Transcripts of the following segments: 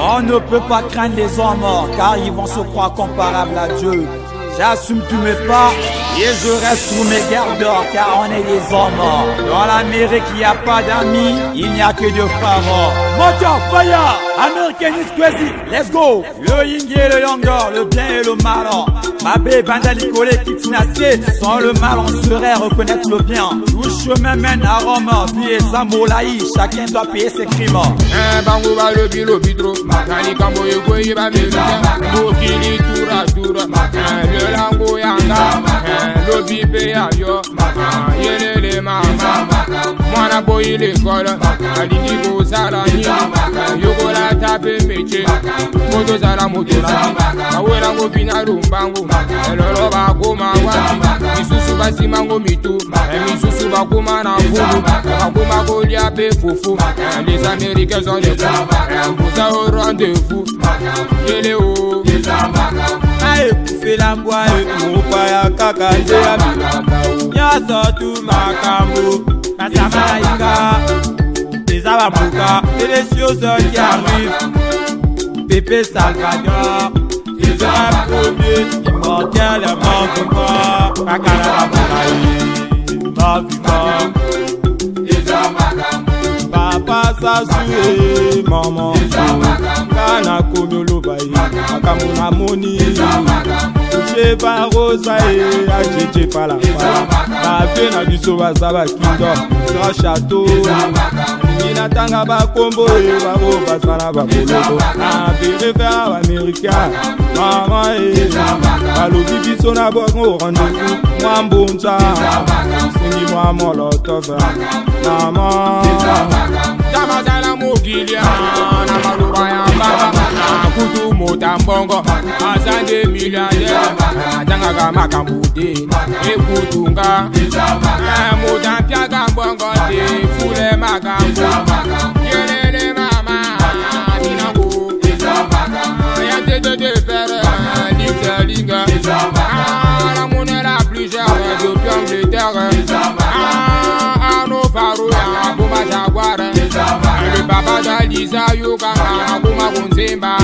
On ne peut pas craindre les hommes car ils vont se croire comparables à Dieu. J'assume tous mes pas? Et je reste sous mes gardeurs car on est des hommes. Dans l'Amérique, il n'y a pas d'amis, il n'y a que de frères. Fire, American is crazy, let's go. Le yin et le yang, le bien et le mal. Mabé, Bandali, Kole, Kitinasé, sans le mal on serait reconnaître le bien. Tout chemin mène à Rome, puis Zamolaï, chacun doit payer ses crimes. Eh, bango ba lobi lobi trop, makani kambo yego yeba mérite, mokili tura tura, eh, le lango yanga, eh, lobi pe ya yo, eh, yelele mama, mwana boyi l'école, alingi salami yokola tape meche. Motozala motola bawelango bina lumbangu. Elolo bakumawa misusu basimango mitu. Eh, misusu bakuma na ngulu bakuma kolia pe fufu. Eh, les américains sont des fous. Mbuza eh, au rendez-vous. Yele o. Ekufela mbwa ye mokwa ya kaka nze ya bilamba nyonso tu makambo Mouka, c'est les choses qui arrivent. Pépé Sagada, ils ont promis, ils manquaient les morts de Makala Moukaï, ma vie Papa Sasue, maman, Kana Konyolobaï, Makamu Mamoni, touché par Rosaï, Ajéjé par la femme. Bavé na biso baza bakindo, grand château. minatanga bakomboye bango basala bakoloko na terefe baamerikain mama e. Balobi biso na bango rendez-vous mwa mbonja sengi mwa molotov mama tamazala mokilia na maloba ya baba kutu mota mbongo asande miliyade atanga kama kambude ekutunga mota mpya kambongo te fule makambu. Kelele mama minangu yatetete fere liselinga alamunela plusieurs depuis angleterre ah, faruya kumajaguara le baba daliza yuka kuma kunzimba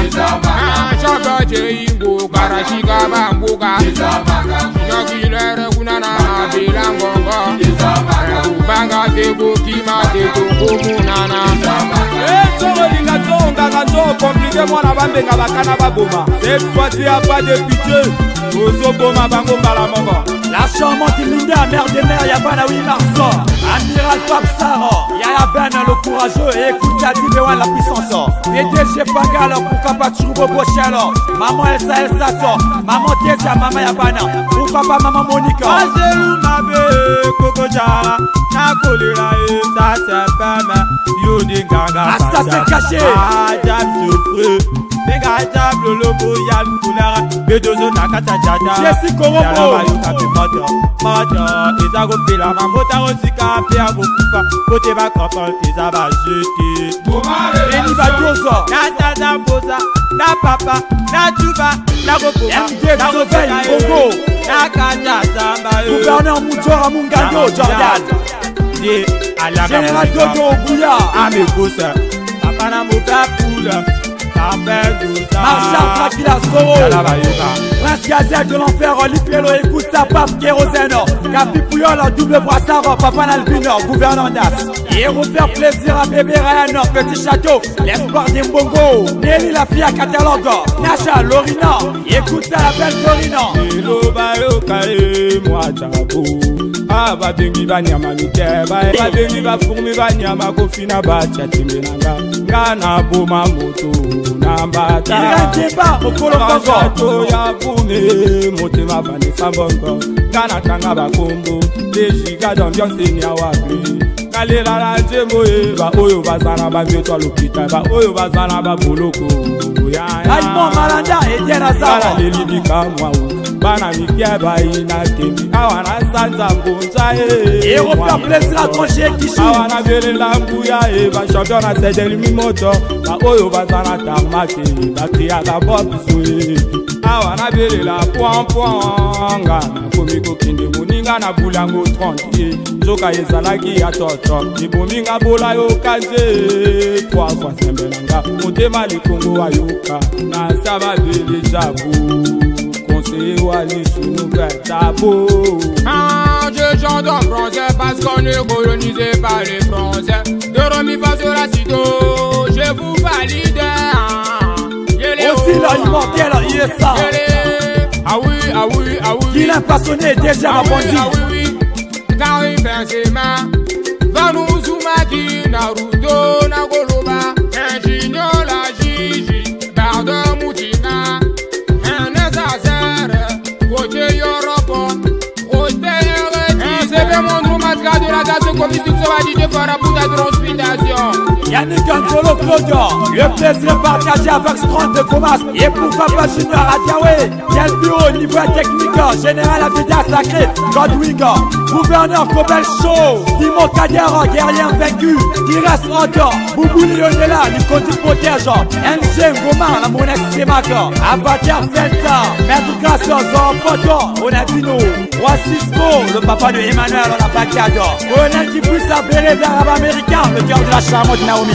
chaka cheingukara chikabanguka chinakilere kunana mavila ngongo. Kubanga tekukima tekukumunana ezolingatonga kanzo komplike mwana bambenga bakana baboma cette fois-ci a pas de pitié. Ozoboma bango mbala moko. La charmante Linda, mère des mères, Yabana Wimarso, Amiral Papsaro, Yaya Ben, le courageux, et écoute à Dibewan, la puissance. PDG Pagal, pas Choubo Bochelo, maman Elsa Elsa So, maman Tessa, maman Yabana, pas maman Monica. azelu mabe kokojala nakolela ye ça c'est femme yodinganga Ah, ça, c'est caché. ajab sofre Nenga aja blolobo ya mkulara Bedozo nakata jaja Jesi korobo Yalama yuka pe mata Mata Eza go pela ma mota rosika Pe a go kufa Kote ba kapan Eza ba jete Eni ba dozo Na tata boza Na papa Na juba Na gopo Na gopo Na gopo Na kaja samba yo Gouverneur Moudjora Mungando Jordan Général Dodo Oguya Ame Bosa Papa na mo ka pula Marshal Dracula Soro, Prince Gazelle de l'enfer, Olifelo, écoute sa pape, Kérosène, Capi Pouyol, double brassard, Papa Nalvino, gouverneur Das. Et refaire plaisir à bébé Ryan, petit château, l'espoir des Mbongo, Nelly la fille à catalogue, Nacha, Lorina, écoute ça la belle Corina. ah babengi banyama mike babengi bafurmi banyama kofina batiatimbe nanga nga naboma moto na mbatato ya bume motema vanesa mbongo nga natanga bakombo dejika dambiance niawapi nalela na nzembo ye baoyo baza na bambeto ya lokita e, baoyo baza na baboloko yaamalanda etienazala leli bikamwao bana mike bainakemi awa nasanza ngonza eh, eh, eh, awa nabelela mbuya e bashampio na sedelimi moto baoyo baza na tarmake bakriaka bobsue awa nabelela pwampwanga nakomi kokende moninga na bulango 30 nzoka ezalaki ya toto. Ebominga bola yokaze twakwa sembelanga motema likongo ayoka nasaba bele jabu. c'est Wally sous tabou. Quand je chante en français parce qu'on est colonisé par les Français. De remis face sur la cito, je vous valide. Aussi l'alimentaire, il est ça. Ah oui, ah oui, ah oui. Il a façonné déjà la bandit. Ah oui, oui. T'arrives, c'est ma. Vamos, Zuma, qui Naruto. Comme il se va dire, fera pour ta transpiration. Yannick Anzolo Claude, le plaisir partagé avec Strand de Comas et pourquoi pas Junior Adiawé. Quel bureau niveau technique, général Abida Sacré, Godwig, gouverneur Kobel Show, Simon Kader, guerrier vaincu, qui reste Odo, Boubou Lionela, Nicoti Protège, NG Goma, la monnaie Semak, Avatar Felsa, Maître Gracios, Poto, Ronaldinho, Roi Cisco, le papa de Emmanuel, on a pas cadre. Colonel qui pousse à bérer vers l'arabe américain, le cœur de la charmante Naomi.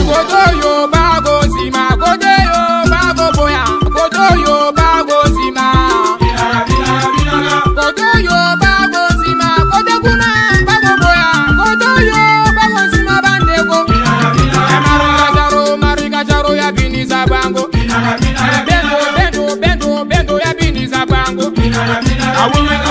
Bango. Awi,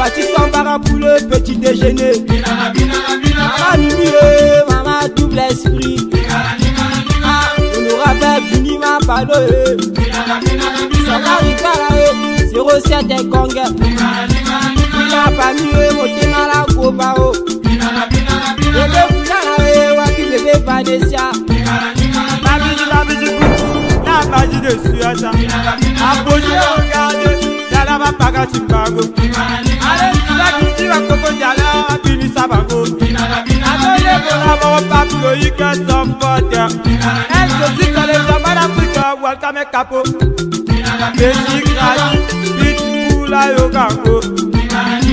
sake kwati sambara pour le petit déjeuner. Mama mimi e mama double esprit. On nous rappelle finiment pardon e sokari kala e zero sete konge ina pami e motema la e vanesia babidi babidi butu na baji de mɔgɔ papulo yi kɛ sɔnfɔ tɛ ɛsosi kɔle jamana afrika walikame kapo besi kilasi bitukula yo kanko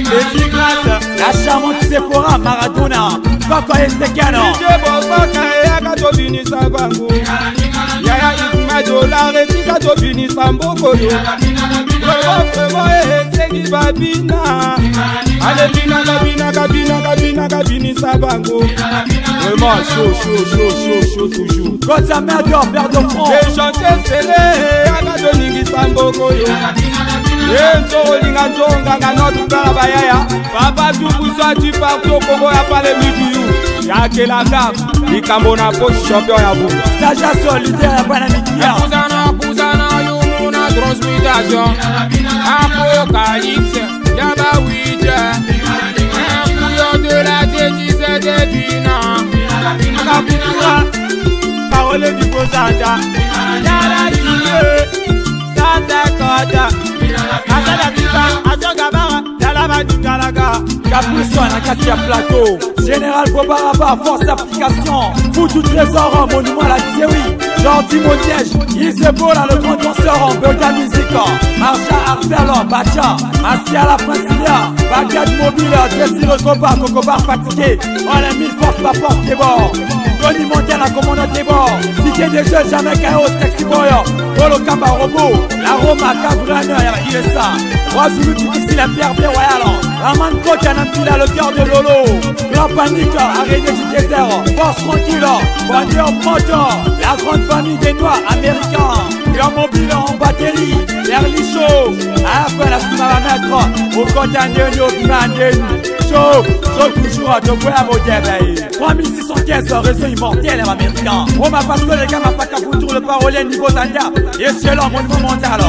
besi kilasi. lasamu sephora maradona kɔkɔ ye sɛgɛn nɔ. dj bɔnbɔn kan ye a ka tobi ni sanfango. tika tolare tika tobinisa mbokolo vremo esengi babina. Ale binaka binaka binaka binaka binisa bango vraiment chaud chaud chaud chaud chaud toujours. Quand sa mère dort père de France. Et chanter sele aka tolingisa mbokolo enzokolinga nzonganga notutala bayaya. Papa tubusa tu partout okokoya pale midu yake la flamme likambo na kosi champion ya boule sacha solitaire ya bwana nikia kuzana kuzana yumuna transmutation apocalypse yaba wija kuyo de la dédice de dina. Akapinaka parole du kozanda yala jile sante kọjá asẹlẹ bíbá àjọgàbára yàrá bá dùn kálákà. kapuso anakatia plateau. Général Bobaraba, force d'application. Foutu trésor, monument à la théorie. Gentil Montiège, il se là, le grand danseur en Bega Music. Marcha Arcelor, Bacha, Massia la Princilia, Bagdad Mobile, Jesse le Cobar, Cocobar fatigué. On a mille forces, ma force des bords. Tony Mondial, la commandante des bords. Cité des jeunes, jamais KO, sexy boy. Polo Kamba Robot, la Roma, Cabrana, il est ça? Roi Zulu difficile, un pervers royal. Raman Coach, un le cœur de Lolo. Panique, araignée du désert. Force tranquille, Bandier motor. La grande famille des Noirs américains. Grand mobile en batterie. Early show. À la fin, la souma va mettre. Au côté de nous, Show. Show toujours à te voir au début. 3615 réseau immortel américain. On m'a pas que les gars m'a pas qu'à foutre le parolier niveau Zania. Et c'est là mon niveau mondial.